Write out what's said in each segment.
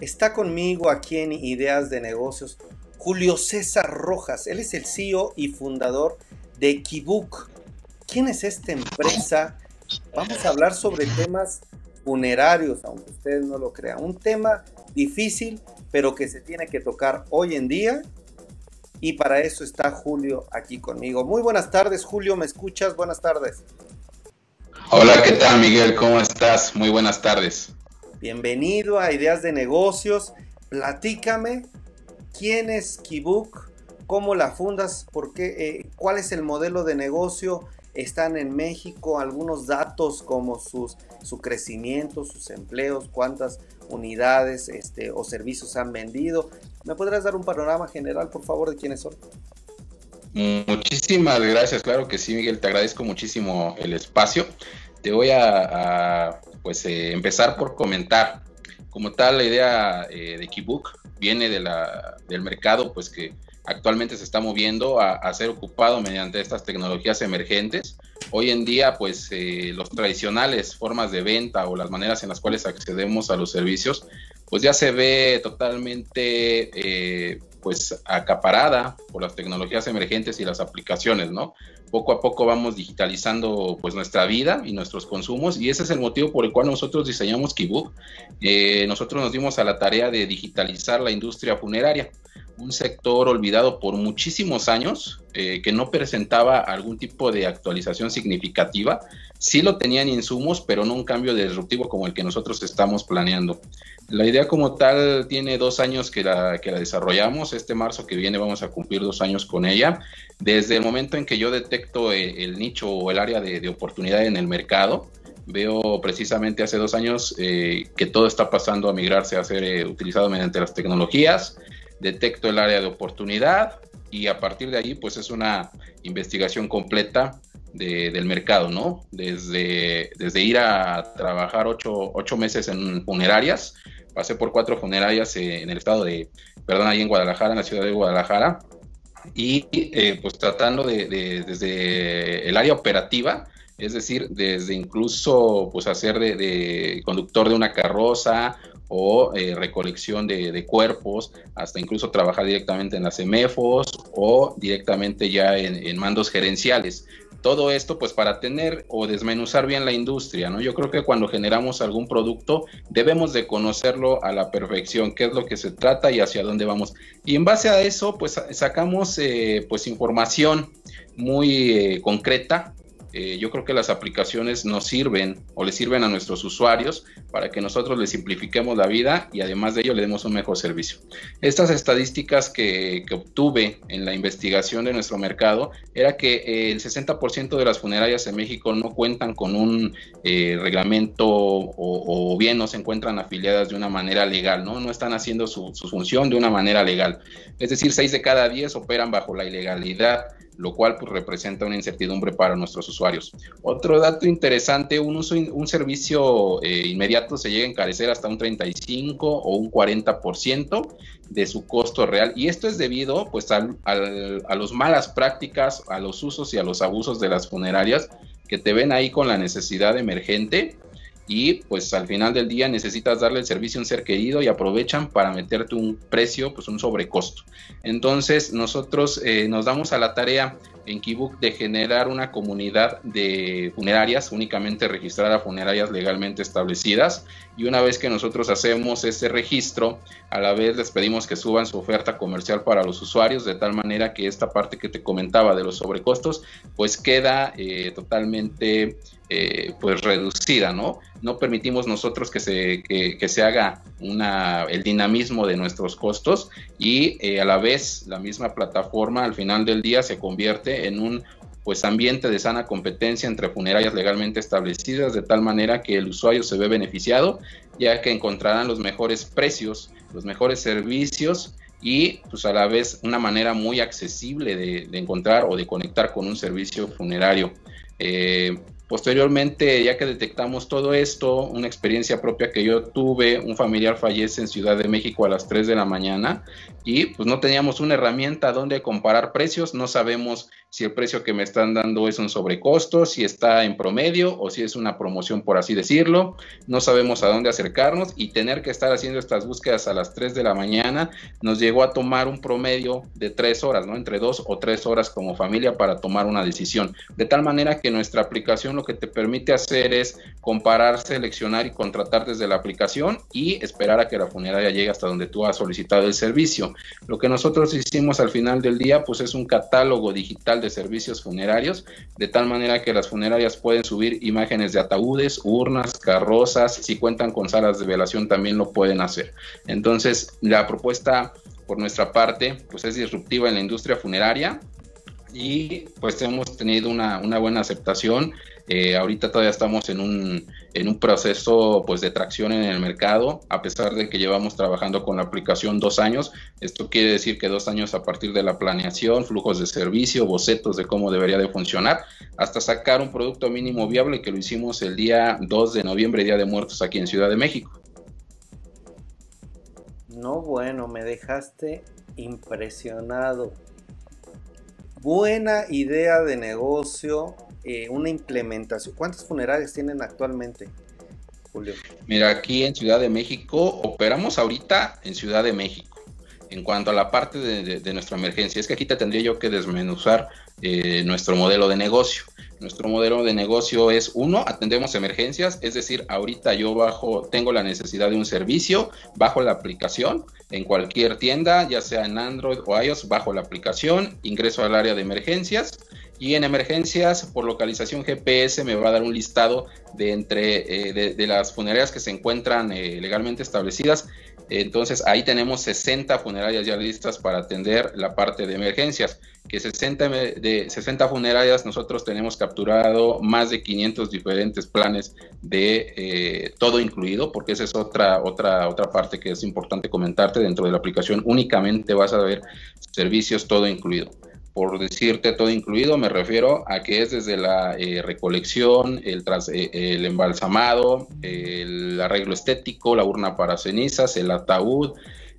Está conmigo aquí en Ideas de Negocios Julio César Rojas. Él es el CEO y fundador de Kibuk. ¿Quién es esta empresa? Vamos a hablar sobre temas funerarios, aunque ustedes no lo crean. Un tema difícil, pero que se tiene que tocar hoy en día. Y para eso está Julio aquí conmigo. Muy buenas tardes, Julio, ¿me escuchas? Buenas tardes. Hola, ¿qué tal, Miguel? ¿Cómo estás? Muy buenas tardes. Bienvenido a Ideas de Negocios. Platícame quién es Kibuk, cómo la fundas, por eh, cuál es el modelo de negocio. Están en México algunos datos como sus, su crecimiento, sus empleos, cuántas unidades este, o servicios han vendido. ¿Me podrás dar un panorama general, por favor, de quiénes son? Muchísimas gracias, claro que sí, Miguel, te agradezco muchísimo el espacio. Te voy a pues eh, empezar por comentar. Como tal, la idea eh, de Keybook viene del mercado, pues que actualmente se está moviendo a, ser ocupado mediante estas tecnologías emergentes. Hoy en día, pues eh, los tradicionales formas de venta o las maneras en las cuales accedemos a los servicios, pues ya se ve totalmente pues acaparada por las tecnologías emergentes y las aplicaciones, ¿no? Poco a poco vamos digitalizando pues nuestra vida y nuestros consumos y ese es el motivo por el cual nosotros diseñamos Kibuk. Eh, nosotros nos dimos a la tarea de digitalizar la industria funeraria, un sector olvidado por muchísimos años, eh, que no presentaba algún tipo de actualización significativa. Sí lo tenían insumos, pero no un cambio disruptivo como el que nosotros estamos planeando. La idea como tal tiene dos años que la, que la desarrollamos. Este marzo que viene vamos a cumplir dos años con ella. Desde el momento en que yo detecto eh, el, nicho o el área de, oportunidad en el mercado, veo precisamente hace dos años eh, que todo está pasando a migrarse a ser utilizado mediante las tecnologías. Detecto el área de oportunidad y a partir de ahí pues es una investigación completa del mercado, ¿no? Desde, desde ir a trabajar ocho, ocho meses en funerarias pasé por cuatro funerarias eh, en el estado de, perdón, ahí en Guadalajara, en la ciudad de Guadalajara, y eh, pues tratando de, desde el área operativa, es decir, desde incluso pues hacer de, conductor de una carroza o eh, recolección de, cuerpos, hasta incluso trabajar directamente en las EMEFOS o directamente ya en mandos gerenciales. Todo esto pues para tener o desmenuzar bien la industria, ¿no? Yo creo que cuando generamos algún producto debemos de conocerlo a la perfección, qué es lo que se trata y hacia dónde vamos. Y en base a eso pues sacamos eh, pues información muy eh, concreta eh, yo creo que las aplicaciones nos sirven o le sirven a nuestros usuarios para que nosotros les simplifiquemos la vida y además de ello le demos un mejor servicio. Estas estadísticas que, obtuve en la investigación de nuestro mercado era que eh, el 60% de las funerarias en México no cuentan con un eh, reglamento o, bien no se encuentran afiliadas de una manera legal, ¿no? Están haciendo su, su función de una manera legal. Es decir, 6 de cada 10 operan bajo la ilegalidad lo cual pues, representa una incertidumbre para nuestros usuarios. Otro dato interesante, un, uso, un servicio eh, inmediato se llega a encarecer hasta un 35 o un 40% de su costo real y esto es debido pues a las malas prácticas, a los usos y a los abusos de las funerarias que te ven ahí con la necesidad emergente y pues al final del día necesitas darle el servicio a un ser querido y aprovechan para meterte un precio, pues un sobrecosto. Entonces nosotros eh, nos damos a la tarea en Kibuk de generar una comunidad de funerarias, únicamente registrar a funerarias legalmente establecidas. Y una vez que nosotros hacemos ese registro, a la vez les pedimos que suban su oferta comercial para los usuarios, de tal manera que esta parte que te comentaba de los sobrecostos, pues queda eh, totalmente eh, pues reducida, ¿no? No permitimos nosotros que se, que, se haga una, el dinamismo de nuestros costos y eh, a la vez la misma plataforma al final del día se convierte en un pues ambiente de sana competencia entre funerarias legalmente establecidas de tal manera que el usuario se ve beneficiado ya que encontrarán los mejores precios, los mejores servicios y pues a la vez una manera muy accesible de, encontrar o de conectar con un servicio funerario. Eh, Posteriormente, ya que detectamos todo esto, una experiencia propia que yo tuve, un familiar fallece en Ciudad de México a las 3 de la mañana y pues no teníamos una herramienta donde comparar precios, no sabemos si el precio que me están dando es un sobrecosto, si está en promedio o si es una promoción, por así decirlo, no sabemos a dónde acercarnos y tener que estar haciendo estas búsquedas a las 3 de la mañana nos llegó a tomar un promedio de 3 horas, ¿no? Entre 2 o 3 horas como familia para tomar una decisión, de tal manera que nuestra aplicación lo que te permite hacer es comparar, seleccionar y contratar desde la aplicación y esperar a que la funeraria llegue hasta donde tú has solicitado el servicio. Lo que nosotros hicimos al final del día, pues es un catálogo digital de servicios funerarios, de tal manera que las funerarias pueden subir imágenes de ataúdes, urnas, carrozas, si cuentan con salas de velación también lo pueden hacer. Entonces, la propuesta por nuestra parte, pues es disruptiva en la industria funeraria y pues hemos tenido una, una buena aceptación. Eh, ahorita todavía estamos en un, en un proceso pues de tracción en el mercado, a pesar de que llevamos trabajando con la aplicación dos años. Esto quiere decir que dos años a partir de la planeación, flujos de servicio, bocetos de cómo debería de funcionar, hasta sacar un producto mínimo viable que lo hicimos el día 2 de noviembre, Día de Muertos aquí en Ciudad de México. No, bueno, me dejaste impresionado. Buena idea de negocio, eh, una implementación. ¿Cuántas funerarias tienen actualmente, Julio? Mira, aquí en Ciudad de México operamos ahorita en Ciudad de México. En cuanto a la parte de, nuestra emergencia, es que aquí te tendría yo que desmenuzar eh, nuestro modelo de negocio. Nuestro modelo de negocio es uno, atendemos emergencias, es decir, ahorita yo bajo, tengo la necesidad de un servicio, bajo la aplicación en cualquier tienda, ya sea en Android o iOS, bajo la aplicación, ingreso al área de emergencias y en emergencias por localización GPS me va a dar un listado de entre eh, de, las funerarias que se encuentran eh, legalmente establecidas entonces ahí tenemos 60 funerarias ya listas para atender la parte de emergencias, que 60 de 60 funerarias nosotros tenemos capturado más de 500 diferentes planes de eh, todo incluido, porque esa es otra, otra, otra parte que es importante comentarte dentro de la aplicación. Únicamente vas a ver servicios todo incluido por decirte todo incluido, me refiero a que es desde la eh, recolección, el, eh, el embalsamado, el arreglo estético, la urna para cenizas, el ataúd,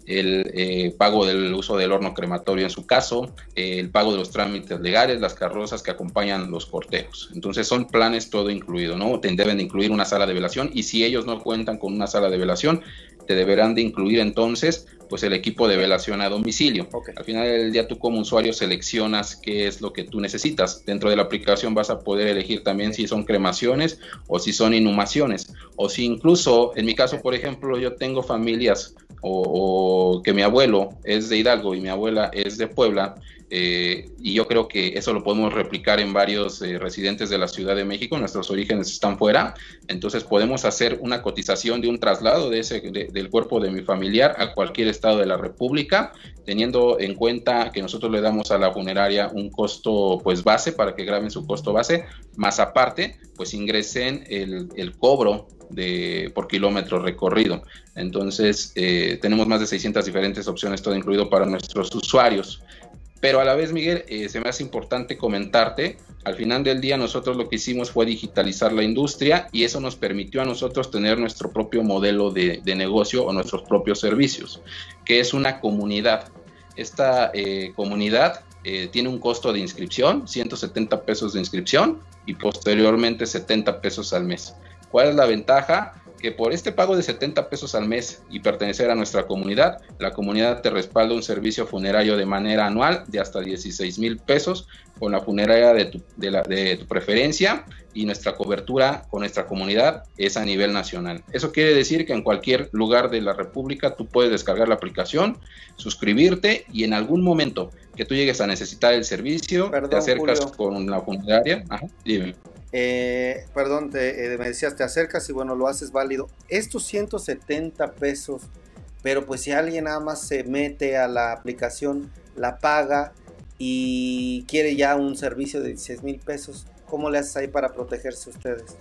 el eh, pago del uso del horno crematorio en su caso, el pago de los trámites legales, las carrozas que acompañan los cortejos. Entonces son planes todo incluido, ¿no? Deben incluir una sala de velación y si ellos no cuentan con una sala de velación, te deberán de incluir entonces pues el equipo de velación a domicilio. Al final del día tú como usuario seleccionas qué es lo que tú necesitas. Dentro de la aplicación vas a poder elegir también si son cremaciones o si son inhumaciones. O si incluso, en mi caso, por ejemplo, yo tengo familias o, que mi abuelo es de Hidalgo y mi abuela es de Puebla, eh, y yo creo que eso lo podemos replicar en varios eh, residentes de la Ciudad de México, nuestros orígenes están fuera, entonces podemos hacer una cotización de un traslado de ese, del cuerpo de mi familiar a cualquier estado de la República, teniendo en cuenta que nosotros le damos a la funeraria un costo pues base para que graben su costo base, más aparte pues ingresen el, cobro de, por kilómetro recorrido. Entonces, eh, tenemos más de 600 diferentes opciones, todo incluido para nuestros usuarios. Pero a la vez, Miguel, eh, se me hace importante comentarte, al final del día nosotros lo que hicimos fue digitalizar la industria y eso nos permitió a nosotros tener nuestro propio modelo de, negocio o nuestros propios servicios, que es una comunidad. Esta eh, comunidad eh, tiene un costo de inscripción, 170 pesos de inscripción y posteriormente 70 pesos al mes. ¿Cuál es la ventaja? Que por este pago de 70 pesos al mes y pertenecer a nuestra comunidad, la comunidad te respalda un servicio funerario de manera anual de hasta 16 mil pesos con la funeraria de tu, de, tu preferencia y nuestra cobertura con nuestra comunidad es a nivel nacional. Eso quiere decir que en cualquier lugar de la República tú puedes descargar la aplicación, suscribirte y en algún momento que tú llegues a necesitar el servicio, te acercas con la funeraria. Ajá, dime eh, perdón, te, eh, me decías, te acercas y bueno, lo haces válido. Estos 170 pesos, pero pues si alguien nada más se mete a la aplicación, la paga y quiere ya un servicio de 16 mil pesos, ¿cómo le haces ahí para protegerse ustedes?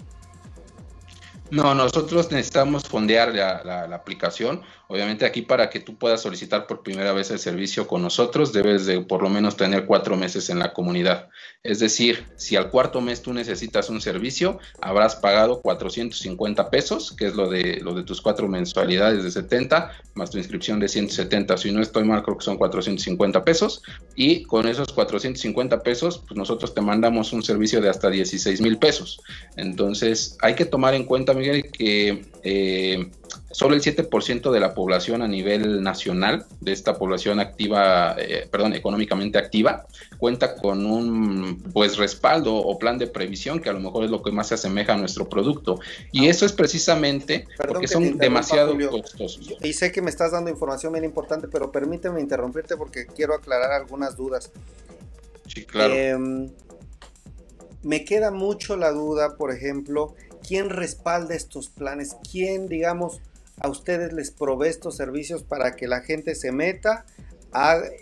No, nosotros necesitamos fondear la, aplicación. Obviamente aquí para que tú puedas solicitar por primera vez el servicio con nosotros, debes de por lo menos tener cuatro meses en la comunidad. Es decir, si al cuarto mes tú necesitas un servicio, habrás pagado 450 pesos, que es lo de, lo de tus cuatro mensualidades de 70, más tu inscripción de 170. Si no estoy mal, creo que son 450 pesos. Y con esos 450 pesos, pues nosotros te mandamos un servicio de hasta 16 mil pesos. Entonces, hay que tomar en cuenta, Miguel, que... Eh, solo el 7% de la población a nivel nacional, de esta población activa, eh, perdón, económicamente activa, cuenta con un pues respaldo o plan de previsión que a lo mejor es lo que más se asemeja a nuestro producto. Y eso es precisamente porque son demasiado costosos. Y sé que me estás dando información bien importante, pero permíteme interrumpirte porque quiero aclarar algunas dudas. Sí, claro. Em, me queda mucho la duda, por ejemplo, ¿quién respalda estos planes? ¿Quién, digamos, a ustedes les provee estos servicios para que la gente se meta,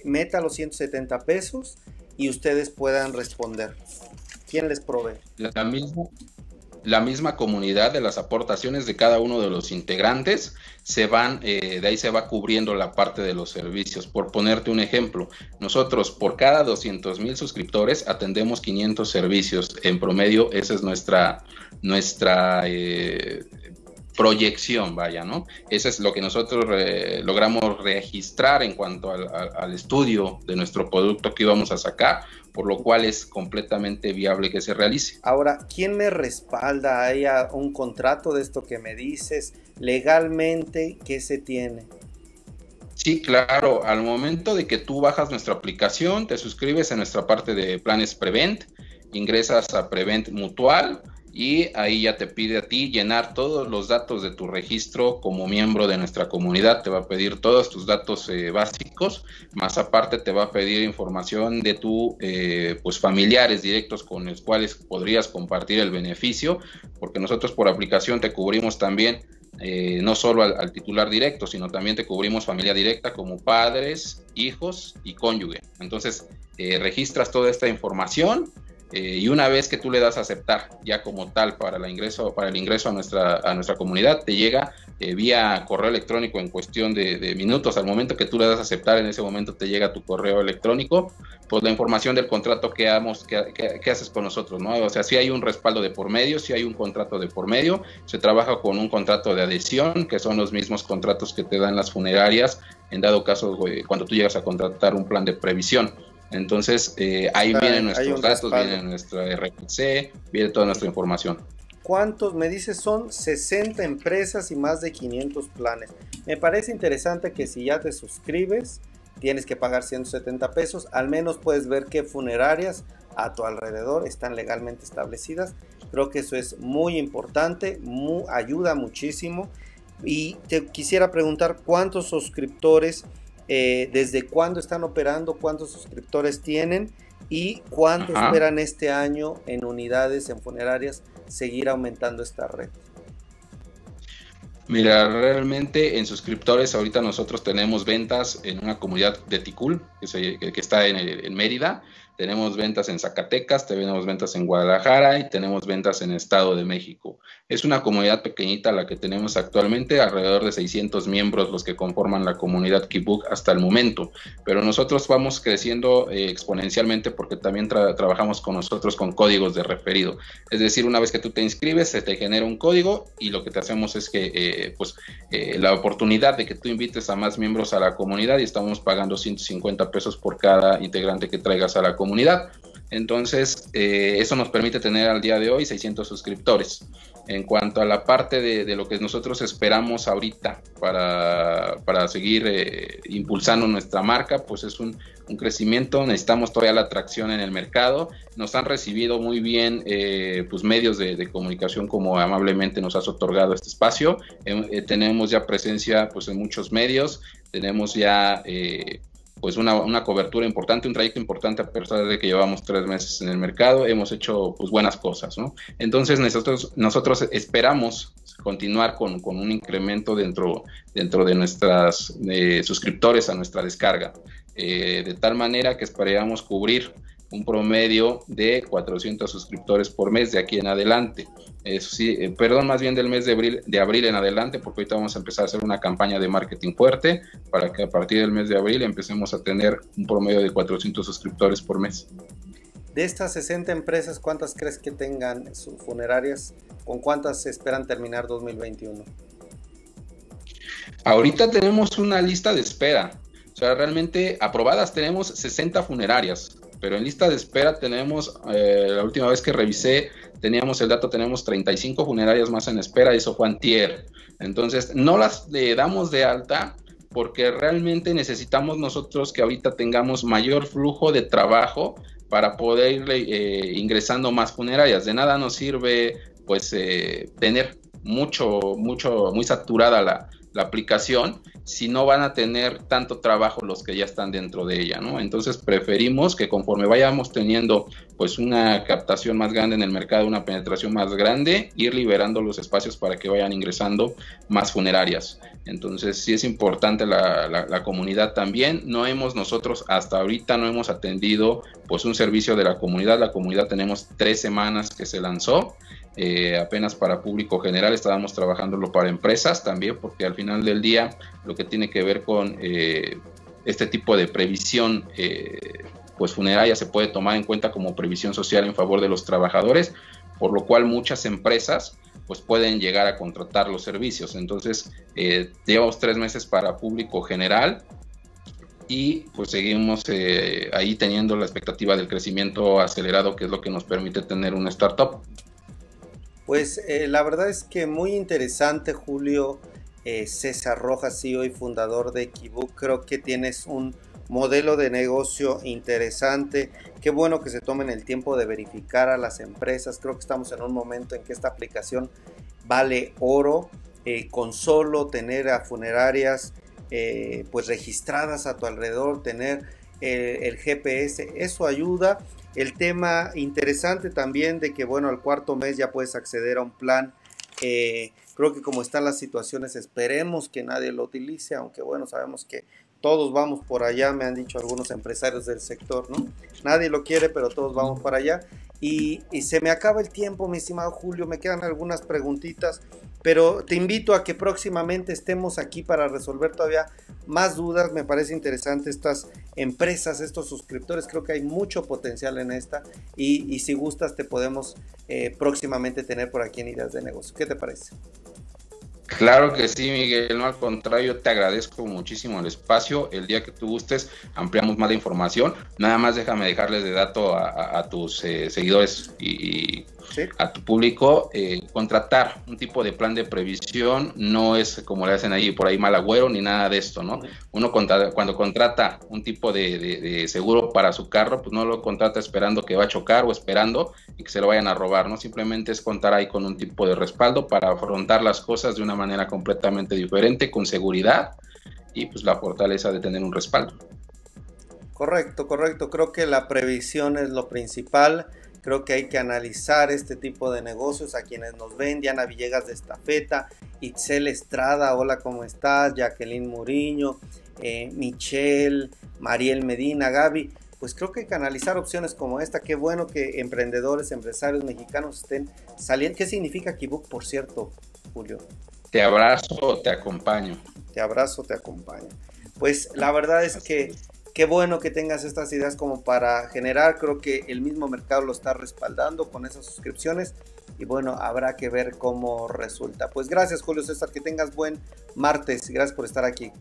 meta los 170 pesos y ustedes puedan responder. ¿Quién les provee? La misma, la misma comunidad de las aportaciones de cada uno de los integrantes se van, eh, de ahí se va cubriendo la parte de los servicios. Por ponerte un ejemplo, nosotros por cada 200 mil suscriptores atendemos 500 servicios. En promedio, esa es nuestra, nuestra eh, proyección, vaya, ¿no? Eso es lo que nosotros logramos registrar en cuanto al, estudio de nuestro producto que íbamos a sacar, por lo cual es completamente viable que se realice. Ahora, ¿quién me respalda? ¿Hay un contrato de esto que me dices? ¿Legalmente qué se tiene? Sí, claro. Al momento de que tú bajas nuestra aplicación, te suscribes en nuestra parte de planes Prevent, ingresas a Prevent Mutual, y ahí ya te pide a ti llenar todos los datos de tu registro como miembro de nuestra comunidad. Te va a pedir todos tus datos eh, básicos, más aparte te va a pedir información de tus eh, pues familiares directos con los cuales podrías compartir el beneficio, porque nosotros por aplicación te cubrimos también eh, no solo al, titular directo, sino también te cubrimos familia directa como padres, hijos y cónyuge. Entonces, registras toda esta información eh, y una vez que tú le das a aceptar ya como tal para, la ingreso, para el ingreso a nuestra, a nuestra comunidad, te llega eh, vía correo electrónico en cuestión de, minutos. Al momento que tú le das a aceptar, en ese momento te llega tu correo electrónico, pues la información del contrato que, hagamos, que, haces con nosotros, ¿no? O sea, si hay un respaldo de por medio, si hay un contrato de por medio, se trabaja con un contrato de adhesión, que son los mismos contratos que te dan las funerarias, en dado caso, cuando tú llegas a contratar un plan de previsión. Entonces, eh, ahí vienen nuestros datos, viene nuestra RPC, viene toda nuestra información. ¿Cuántos? Me dices son 60 empresas y más de 500 planes. Me parece interesante que si ya te suscribes, tienes que pagar 170 pesos. Al menos puedes ver qué funerarias a tu alrededor están legalmente establecidas. Creo que eso es muy importante, ayuda muchísimo. Y te quisiera preguntar cuántos suscriptores eh, desde cuándo están operando, cuántos suscriptores tienen y cuánto esperan este año en unidades, en funerarias, seguir aumentando esta red. Mira, realmente en suscriptores ahorita nosotros tenemos ventas en una comunidad de Ticul que, que está en, en Mérida tenemos ventas en Zacatecas, tenemos ventas en Guadalajara y tenemos ventas en Estado de México. Es una comunidad pequeñita la que tenemos actualmente, alrededor de 600 miembros los que conforman la comunidad Kibuk hasta el momento, pero nosotros vamos creciendo eh, exponencialmente porque también trabajamos con nosotros con códigos de referido. Es decir, una vez que tú te inscribes, se te genera un código y lo que te hacemos es que eh, pues eh, la oportunidad de que tú invites a más miembros a la comunidad y estamos pagando 150 pesos por cada integrante que traigas a la comunidad comunidad. Entonces, eh, eso nos permite tener al día de hoy 600 suscriptores. En cuanto a la parte de, lo que nosotros esperamos ahorita para, para seguir eh, impulsando nuestra marca, pues es un, un, crecimiento. Necesitamos todavía la atracción en el mercado. Nos han recibido muy bien eh, pues medios de, comunicación como amablemente nos has otorgado este espacio. tenemos ya presencia pues en muchos medios. Tenemos ya pues una, cobertura importante, un trayecto importante a pesar de que llevamos tres meses en el mercado, hemos hecho pues buenas cosas, ¿no? Entonces nosotros, nosotros esperamos continuar con, un incremento dentro, dentro de nuestras suscriptores a nuestra descarga, eh, de tal manera que esperamos cubrir un promedio de 400 suscriptores por mes de aquí en adelante. Eso sí, eh, perdón, más bien del mes de abril, de abril en adelante, porque ahorita vamos a empezar a hacer una campaña de marketing fuerte para que a partir del mes de abril empecemos a tener un promedio de 400 suscriptores por mes. De estas 60 empresas, ¿cuántas crees que tengan sus funerarias? ¿Con cuántas esperan terminar 2021? Ahorita tenemos una lista de espera. O sea, realmente aprobadas tenemos 60 funerarias pero en lista de espera tenemos, eh, la última vez que revisé, teníamos el dato, tenemos 35 funerarias más en espera, eso fue antier. Entonces, no las le damos de alta porque realmente necesitamos nosotros que ahorita tengamos mayor flujo de trabajo para poder ir eh, ingresando más funerarias. De nada nos sirve, pues, eh, tener mucho, mucho, muy saturada la, la aplicación si no van a tener tanto trabajo los que ya están dentro de ella, ¿no? Entonces preferimos que conforme vayamos teniendo pues una captación más grande en el mercado, una penetración más grande, ir liberando los espacios para que vayan ingresando más funerarias. Entonces sí es importante la, la comunidad también. No hemos nosotros hasta ahorita no hemos atendido pues un servicio de la comunidad. La comunidad tenemos tres semanas que se lanzó eh, apenas para público general, estábamos trabajándolo para empresas también, porque al final del día lo que tiene que ver con eh, este tipo de previsión eh, pues funeraria se puede tomar en cuenta como previsión social en favor de los trabajadores, por lo cual muchas empresas pues pueden llegar a contratar los servicios. Entonces, llevamos tres meses para público general y pues seguimos ahí teniendo la expectativa del crecimiento acelerado, que es lo que nos permite tener una startup. Pues eh, la verdad es que muy interesante, Julio. Eh, César Rojas, CEO y fundador de Equibook. Creo que tienes un modelo de negocio interesante. Qué bueno que se tomen el tiempo de verificar a las empresas. Creo que estamos en un momento en que esta aplicación vale oro. Eh, con solo tener a funerarias pues registradas a tu alrededor, tener el GPS, eso ayuda el tema interesante también de que, bueno, al cuarto mes ya puedes acceder a un plan. Eh, creo que como están las situaciones, esperemos que nadie lo utilice, aunque bueno, sabemos que todos vamos por allá, me han dicho algunos empresarios del sector, ¿no? Nadie lo quiere, pero todos vamos por allá. Y, y, se me acaba el tiempo, mi estimado Julio, me quedan algunas preguntitas, pero te invito a que próximamente estemos aquí para resolver todavía más dudas. Me parece interesante estas empresas, estos suscriptores, creo que hay mucho potencial en esta y, si gustas te podemos eh, próximamente tener por aquí en Ideas de Negocio. ¿Qué te parece? Claro que sí, Miguel, no al contrario, te agradezco muchísimo el espacio. El día que tú gustes, ampliamos más la información. Nada más déjame dejarles de dato a, tus eh, seguidores y, a tu público. Eh, contratar un tipo de plan de previsión no es como le hacen ahí por ahí mal agüero ni nada de esto, ¿no? Uno cuando contrata un tipo de, seguro para su carro, pues no lo contrata esperando que va a chocar o esperando y que se lo vayan a robar, ¿no? Simplemente es contar ahí con un tipo de respaldo para afrontar las cosas de una manera completamente diferente, con seguridad y pues la fortaleza de tener un respaldo. Correcto, correcto. Creo que la previsión es lo principal. Creo que hay que analizar este tipo de negocios a quienes nos ven. Diana Villegas de Estafeta, Itzel Estrada, hola, ¿cómo estás? Jacqueline Muriño, eh, Michelle, Mariel Medina, Gaby. Pues creo que hay que analizar opciones como esta. Qué bueno que emprendedores, empresarios mexicanos estén saliendo. ¿Qué significa Kibuk, por cierto, Julio? Te abrazo, te acompaño. Te abrazo, te acompaño. Pues la verdad es que qué bueno que tengas estas ideas como para generar, creo que el mismo mercado lo está respaldando con esas suscripciones y bueno, habrá que ver cómo resulta. Pues gracias Julio César, que tengas buen martes, gracias por estar aquí.